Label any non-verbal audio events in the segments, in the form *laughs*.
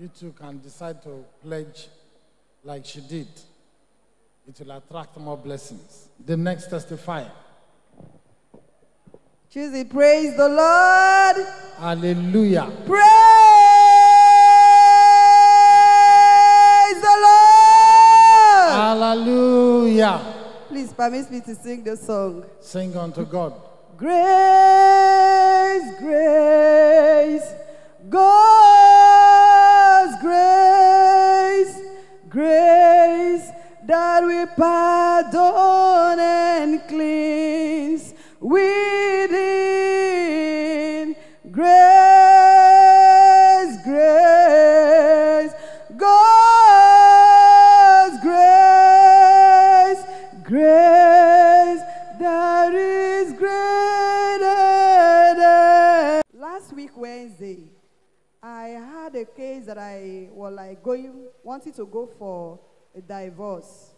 you too can decide to pledge like she did. It will attract more blessings. The next testifier. Choose. Praise the Lord. Hallelujah. Praise the Lord. Hallelujah. Please permit me to sing the song. Sing unto God. Grace, wanting to go for a divorce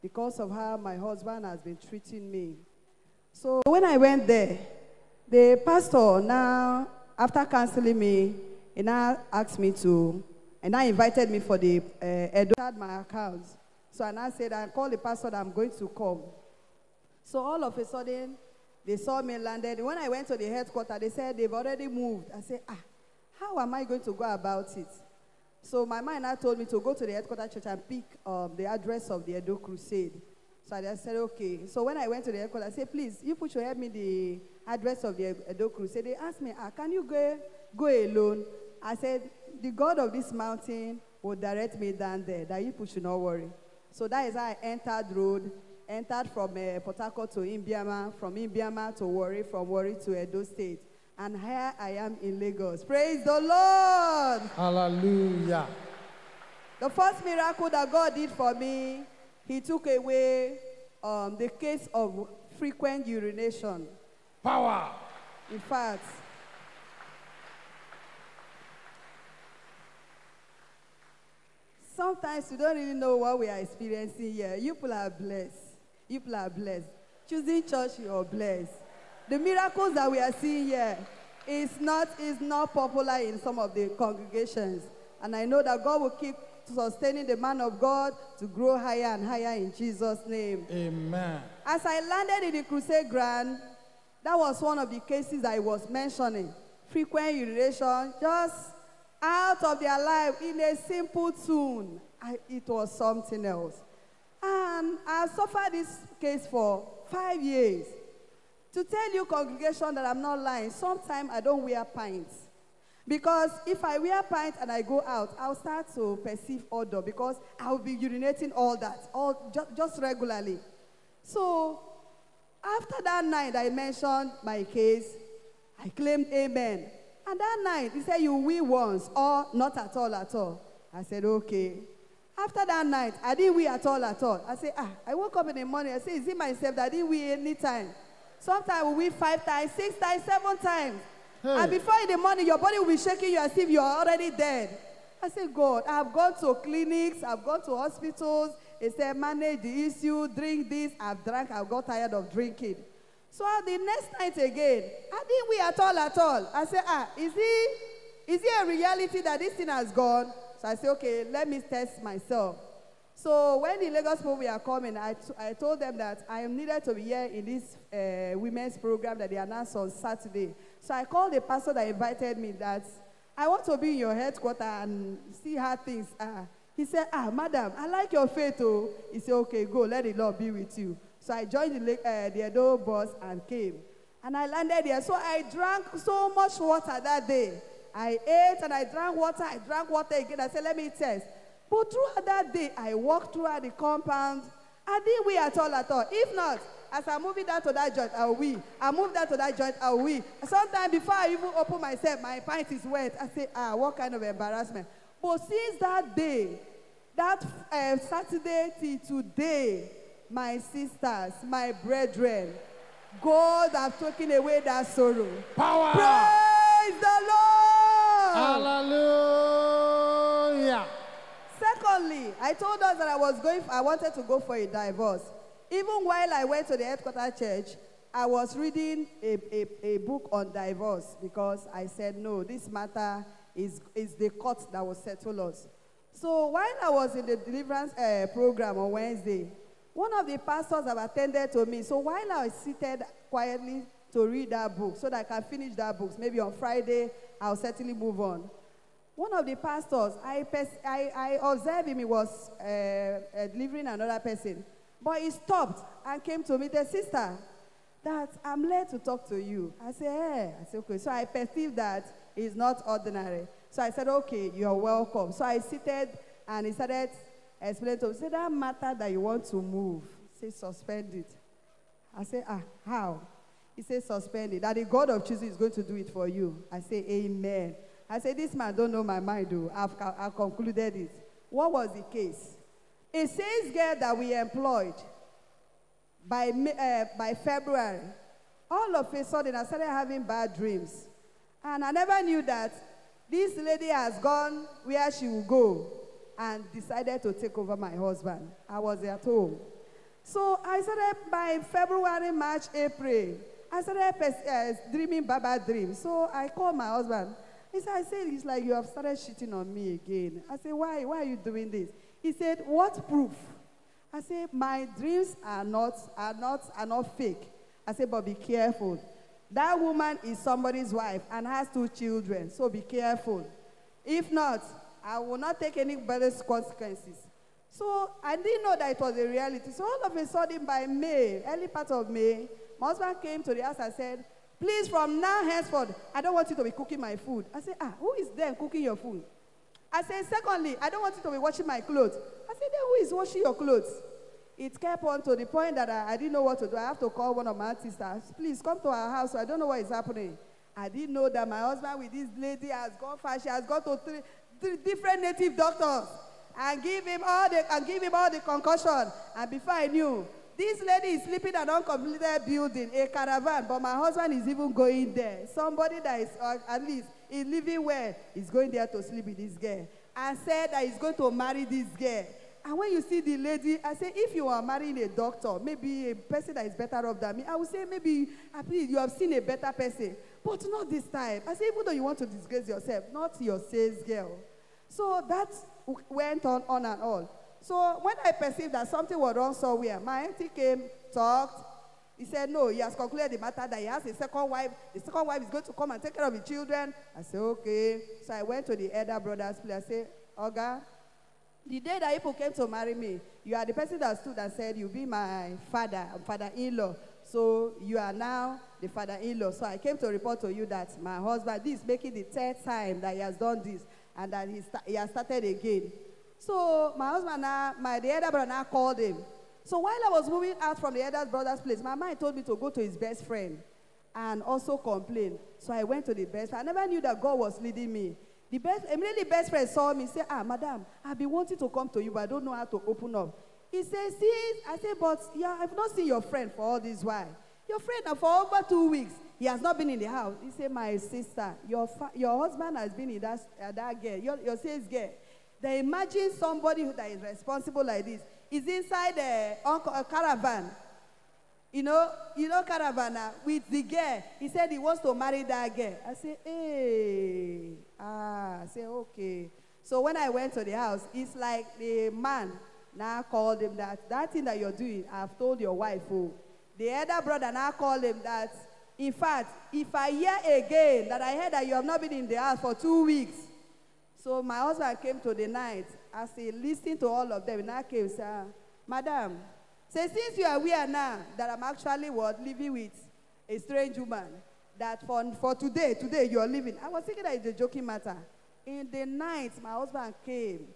because of how my husband has been treating me. So when I went there, the pastor now, after counseling me, he now asked me to, and now invited me for the uh, had my account. So I now said, I called the pastor I'm going to come. So all of a sudden, they saw me landed. When I went to the headquarters, they said they've already moved. I said, ah, how am I going to go about it? So my mind now told me to go to the headquarters church and pick um, the address of the Edo Crusade. So I just said, okay. So when I went to the headquarters, I said, please, you should help me the address of the Edo Crusade. They asked me, ah, can you go, go alone? I said, the God of this mountain will direct me down there, that you should not worry. So that is how I entered road, entered from uh, Port Harcourt to Imbiama, from Imbiama to Warri, from Warri to Edo State. And here I am in Lagos. Praise the Lord! Hallelujah. The first miracle that God did for me, He took away um, the case of frequent urination. Power. In fact, sometimes we don't really know what we are experiencing here. You people are blessed. You people are blessed. Chosen church, you are blessed. The miracles that we are seeing here is not, is not popular in some of the congregations. And I know that God will keep sustaining the man of God to grow higher and higher in Jesus' name. Amen. As I landed in the crusade ground, that was one of the cases I was mentioning. Frequent urination, just out of their life in a simple tune. I, it was something else. And I suffered this case for five years. To tell you, congregation, that I'm not lying, sometimes I don't wear pints. Because if I wear pants and I go out, I'll start to perceive odor because I'll be urinating all that, all ju- just regularly. So after that night, I mentioned my case. I claimed amen. And that night, he said, You will once or not at all, at all. I said, Okay. After that night, I didn't wee at all, at all. I said, Ah, I woke up in the morning. I said, Is it myself that I didn't wee any time? Sometimes we wee five times, six times, seven times. Hey. And before in the morning, your body will be shaking you as if you are already dead. I said, God, I've gone to clinics, I've gone to hospitals. They said, manage the issue, drink this. I've drank, I've got tired of drinking. So the next night again, I didn't we at all at all. I said, ah, is it, is it a reality that this thing has gone? So I said, okay, let me test myself. So when the Lagos people were coming, I, I told them that I am needed to be here in this uh, women's program that they announced on Saturday. So I called the pastor that invited me that I want to be in your headquarters and see how things are. He said, ah, madam, I like your faith, oh. He said, okay, go, let the Lord be with you. So I joined the, uh, the Edo bus and came. And I landed there. So I drank so much water that day. I ate and I drank water. I drank water again. I said, let me test. But throughout that day, I walked throughout the compound. I didn't wee at all at all. If not, as I move it down to that joint, I'll wee. I move down to that joint, I'll wee. Sometimes before I even open myself, my pint is wet. I say, ah, what kind of embarrassment. But since that day, that uh, Saturday till today, my sisters, my brethren, God has taken away that sorrow. Power. Praise the Lord. Hallelujah. I told us that I was going, I wanted to go for a divorce. Even while I went to the headquarters church, I was reading a, a, a book on divorce because I said, no, this matter is, is the court that will settle us. So while I was in the deliverance uh, program on Wednesday, one of the pastors have attended to me. So while I was seated quietly to read that book, so that I can finish that book, maybe on Friday, I'll certainly move on. One of the pastors, I, I, I observed him, he was uh, uh, delivering another person. But he stopped and came to me, the sister, that I'm led to talk to you. I said, eh. I said, okay. So I perceived that it's not ordinary. So I said, okay, you're welcome. So I seated and he started explaining to me, say that matter that you want to move, say suspend it. I said, ah, how? He said, suspend it. That the God of chosen is going to do it for you. I say, amen. I said, this man don't know my mind, though. I've, I've concluded it. What was the case? A sales girl that we employed by, uh, by February, all of a sudden I started having bad dreams. And I never knew that this lady has gone where she will go and decided to take over my husband. I was at home. So I started by February, March, April. I started uh, dreaming bad dreams. So I called my husband. He said, I said, it's like you have started cheating on me again. I said, why? Why are you doing this? He said, what proof? I said, my dreams are not, are not, are not fake. I said, but be careful. That woman is somebody's wife and has two children, so be careful. If not, I will not take any anybody's consequences. So I didn't know that it was a reality. So all of a sudden, by May, early part of May, my husband came to the house and said, Please, from now henceforth, I don't want you to be cooking my food. I said, Ah, who is there cooking your food? I said, Secondly, I don't want you to be washing my clothes. I said, Then who is washing your clothes? It kept on to the point that I, I didn't know what to do. I have to call one of my sisters. Please come to our house. I don't know what is happening. I didn't know that my husband with this lady has gone far. She has gone to three, three different native doctors and give him all the and give him all the concussion. And before I knew, this lady is sleeping in an uncompleted building, a caravan, but my husband is even going there. Somebody that is uh, at least is living well is going there to sleep with this girl. I said that he's going to marry this girl. And when you see the lady, I say, if you are marrying a doctor, maybe a person that is better off than me, I would say, maybe please, you have seen a better person. But not this time. I say, even though you want to disgrace yourself, not your sales girl. So that went on, on and on. So when I perceived that something was wrong somewhere, my auntie came, talked. He said, no, he has concluded the matter that he has a second wife. The second wife is going to come and take care of the children. I said, okay. So I went to the elder brother's place. I said, Oga, the day that people came to marry me, you are the person that stood and said, You'll be my father, father in law. So you are now the father in law. So I came to report to you that my husband, this is making the third time that he has done this and that he, he has started again. So my husband now, my the elder brother called him. So while I was moving out from the elder brother's place, my mind told me to go to his best friend and also complain. So I went to the best friend. I never knew that God was leading me. The best, immediately best friend saw me, say, ah, madam, I've been wanting to come to you, but I don't know how to open up. He says, see, I said, but yeah, I've not seen your friend for all this while. Your friend, for over two weeks, he has not been in the house. He said, my sister, your, your husband has been in that, uh, that girl, your, your sales girl. Then imagine somebody that is responsible like this is inside a, a caravan you know, you know Caravana with the girl. He said he wants to marry that girl. I said, hey, ah, I said, okay. So when I went to the house, it's like the man now called him that that thing that you're doing, I've told your wife. Oh, the elder brother now called him that. In fact, if I hear again that I heard that you have not been in the house for two weeks, so my husband came to the night as he listened to all of them. And I came, sir, Madam, Say, since you are aware now that I'm actually what living with a strange woman, that for, for today, today you are living. I was thinking that it's a joking matter. In the night, my husband came,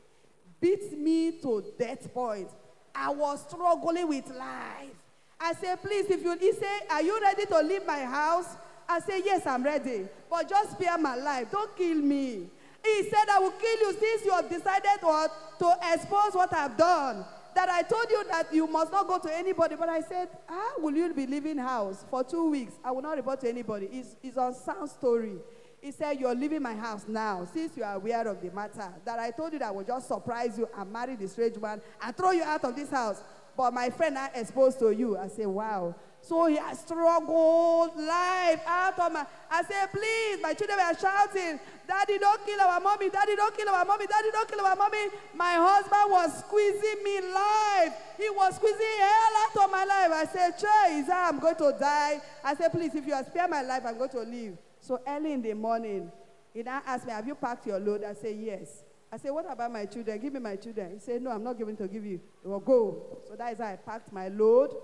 beat me to death point. I was struggling with life. I said, please, if you, he are you ready to leave my house? I said, yes, I'm ready. But just spare my life. Don't kill me. He said, I will kill you since you have decided what, to expose what I've done that I told you that you must not go to anybody. But I said, how will you be leaving house for two weeks? I will not report to anybody. It's, on sound story. He said, you're leaving my house now since you are aware of the matter. That I told you that I will just surprise you and marry the strange man and throw you out of this house. But my friend I exposed to you. I said, wow. So he has struggled life out of my. I said, please, my children were shouting, Daddy, don't kill our mommy. Daddy, don't kill our mommy. Daddy, don't kill our mommy. My husband was squeezing me life. He was squeezing hell out of my life. I said, that I'm going to die? I said, please, if you spare my life, I'm going to live. So early in the morning, he now asked me, Have you packed your load? I said, Yes. I said, What about my children? Give me my children. He said, No, I'm not going to give you. He will go. So that is how I packed my load.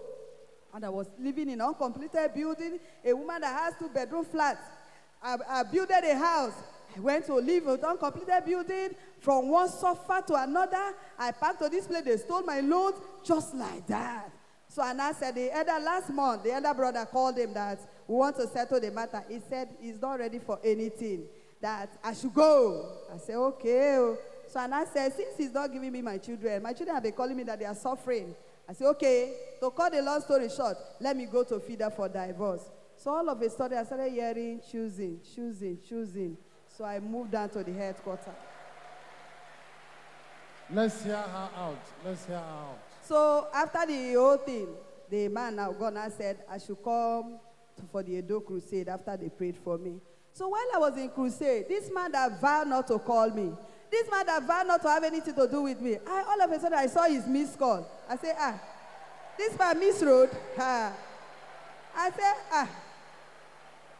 And I was living in an uncompleted building, a woman that has two bedroom flats. I, I built a house. I went to live in an uncompleted building from one sofa to another. I packed to this place. They stole my load just like that. So and I said, the elder last month, the elder brother called him that we want to settle the matter. He said he's not ready for anything. That I should go. I said, okay. So and I said, since he's not giving me my children, my children have been calling me that they are suffering. I said, okay. To cut the long story short, let me go to feeder for divorce. So all of a sudden, I started hearing choosing, choosing, choosing. So I moved down to the headquarters. Let's hear her out. Let's hear her out. So after the whole thing, the man now gone and said I should come to, for the Edo crusade after they prayed for me. So while I was in crusade, this man that vowed not to call me, this man that vowed not to have anything to do with me, I all of a sudden I saw his missed call. I said, ah, this man miss road. Ah. I said, ah.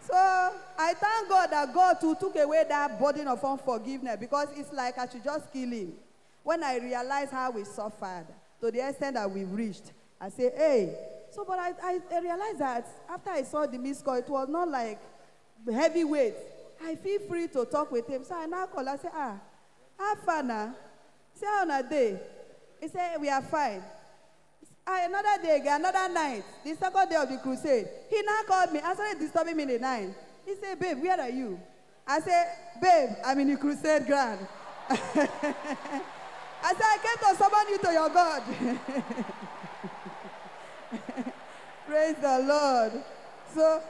So I thank God that God too took away that burden of unforgiveness because it's like I should just kill him. When I realized how we suffered to the extent that we've reached, I say, hey. So, but I, I, I realized that after I saw the missed call, it was not like heavy weight. I feel free to talk with him. So I now call. I say, ah, how far now? Say on a day. He said, we are fine. Another day again, another night, the second day of the crusade. He now called me. I started disturbing me in the night. He said, babe, where are you? I said, babe, I'm in the crusade ground. *laughs* I said, I came to summon you to your God. *laughs* Praise the Lord. So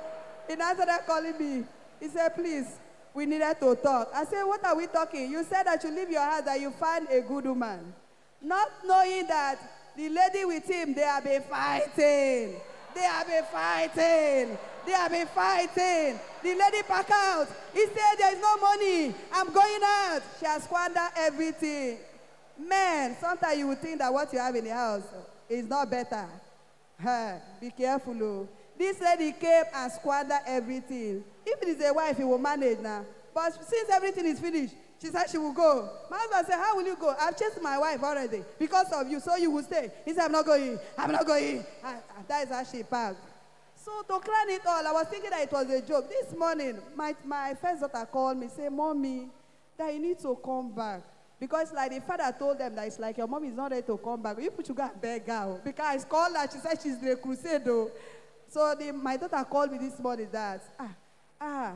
he now started calling me. He said, please, we needed to talk. I said, what are we talking? You said that you leave your house, that you find a good woman. Not knowing that the lady with him, they have been fighting. They have been fighting. They have been fighting. The lady back out. He said, there is no money. I'm going out. She has squandered everything. Man, sometimes you would think that what you have in the house is not better. Be careful. Oh. This lady came and squandered everything. If it is a wife, he will manage now. But since everything is finished, she said she will go. My husband said, How will you go? I've chased my wife already because of you, so you will stay. He said, I'm not going. I'm not going. And, and ah, ah, that is how she packed. So to crown it all, I was thinking that it was a joke. This morning, my, my first daughter called me, say, Mommy, that you need to come back. Because like the father told them that it's like your mom is not ready to come back. You put you go and beg her. oh. Because I called her, she said she's in a crusade though. So the, my daughter called me this morning that, ah, ah,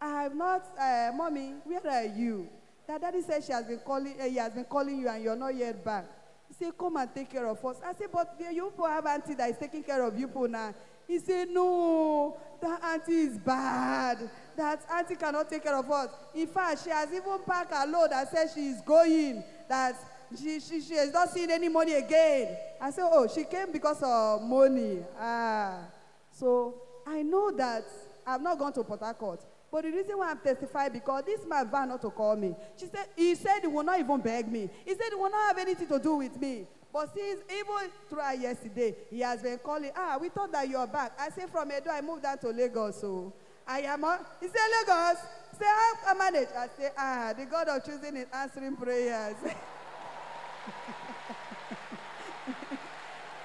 I have not, uh, mommy, where are you? That daddy said she has been calling, uh, he has been calling you and you're not yet back. He said, come and take care of us. I said, but you people have auntie that is taking care of you people now. He said, no, that auntie is bad. That auntie cannot take care of us. In fact, she has even packed her load and said she is going. That she, she, she has not seen any money again. I said, oh, she came because of money. Ah. So I know that I've not gone to Port Harcourt. But the reason why I'm testifying because this man vowed not to call me. She said he said he will not even beg me. He said he will not have anything to do with me. But since even throughout yesterday, he has been calling. Ah, we thought that you're back. I said from Edo, I moved down to Lagos. So I am on. He said Lagos. Say how I manage. I say ah, the God of chosen is answering prayers. *laughs*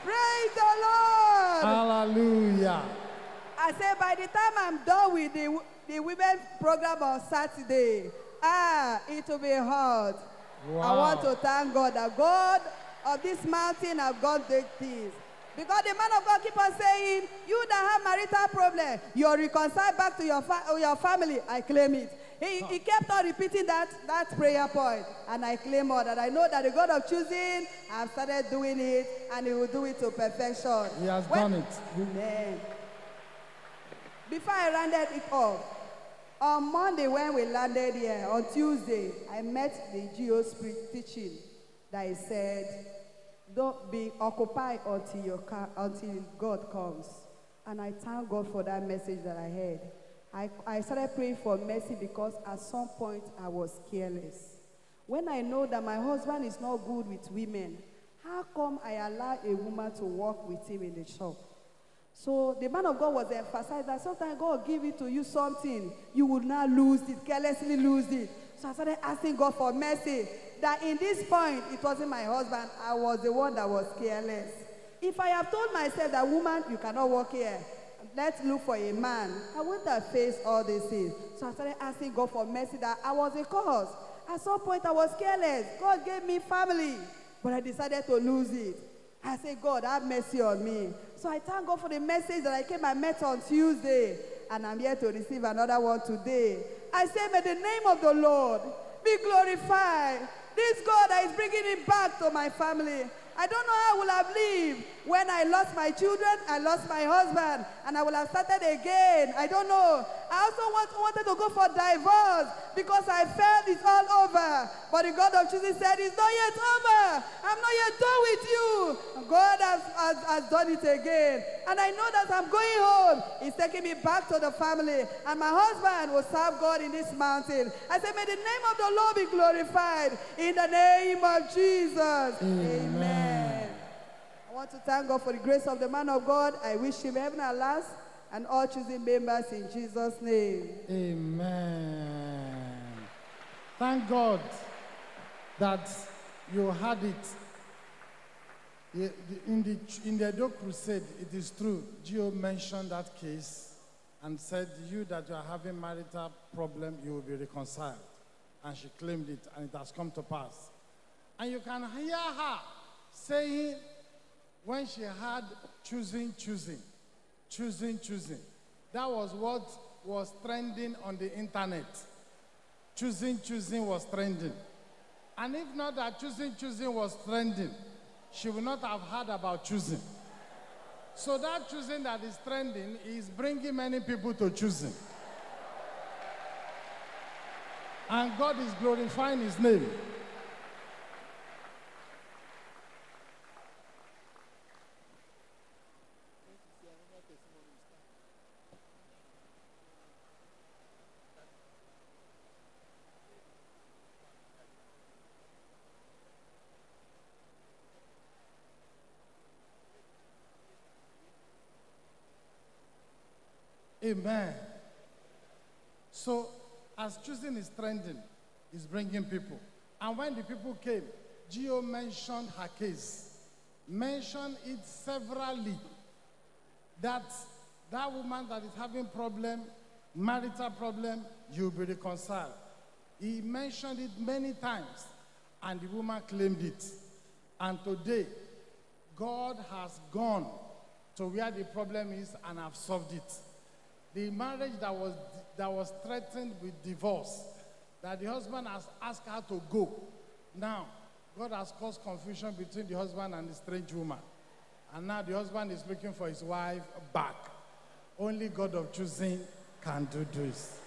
Praise the Lord. Hallelujah. I said, by the time I'm done with the, the women program on Saturday, ah, it will be hard. I want to thank God that God of this mountain have gone big things. Because the man of God keep on saying, you that have marital problem, you're reconciled back to your, fa- your family. I claim it. He, he kept on repeating that, that prayer point, and I claim all that. I know that the God of chosen, I've started doing it, and He will do it to perfection. He has When- done it. Amen. Before I rounded it off, on Monday when we landed here, on Tuesday, I met the Geo Spirit teaching that he said, don't be occupied until, your until God comes. And I thank God for that message that I heard. I, I started praying for mercy because at some point I was careless. When I know that my husband is not good with women, how come I allow a woman to walk with him in the shop? So the man of God was emphasized that sometimes God will give it to you something, you will not lose it, carelessly lose it. So I started asking God for mercy. That in this point, it wasn't my husband, I was the one that was careless. If I have told myself that woman, you cannot walk here, let's look for a man, I wouldn't faced all these things. So I started asking God for mercy that I was a cause. At some point, I was careless. God gave me family, but I decided to lose it. I said, God, have mercy on me. So I thank God for the message that I came and met on Tuesday, and I'm here to receive another one today. I say, may the name of the Lord be glorified. This God that is bringing me back to my family. I don't know how I will have lived when I lost my children, I lost my husband, and I will have started again. I don't know. I also want, wanted to go for divorce because I felt it's all over. But the God of Jesus said, It's not yet over. I'm not yet done with you. God has, has, has done it again. And I know that I'm going home. He's taking me back to the family. And my husband will serve God in this mountain. I said, May the name of the Lord be glorified in the name of Jesus. Amen. I want to thank God for the grace of the man of God. I wish him heaven at last and all chosen members in Jesus' name. Amen. Thank God that you had it. In the, in the Edo Crusade, it is true. G.O. mentioned that case and said, You that you are having marital problem, you will be reconciled. And she claimed it, and it has come to pass. And you can hear her saying, when she had chosen, chosen, chosen, chosen. That was what was trending on the internet. Chosen, chosen was trending. And if not that chosen, chosen was trending, she would not have heard about chosen. So that chosen that is trending is bringing many people to chosen. And God is glorifying his name. Amen. So, as chosen is trending, is bringing people. And when the people came, G.O. mentioned her case, mentioned it severally. That that woman that is having problem, marital problem, you'll be reconciled. He mentioned it many times, and the woman claimed it. And today, God has gone to where the problem is and have solved it. The marriage that was, that was threatened with divorce, that the husband has asked her to go. Now, God has caused confusion between the husband and the strange woman. And now the husband is looking for his wife back. Only God of chosen can do this.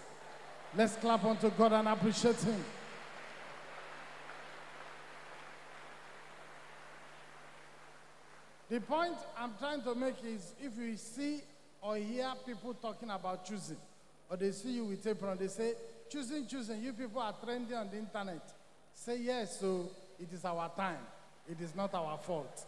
Let's clap unto God and appreciate Him. The point I'm trying to make is if you see or hear people talking about chosen, or they see you with apron, they say, chosen, chosen, you people are trending on the internet. Say yes, so it is our time. It is not our fault.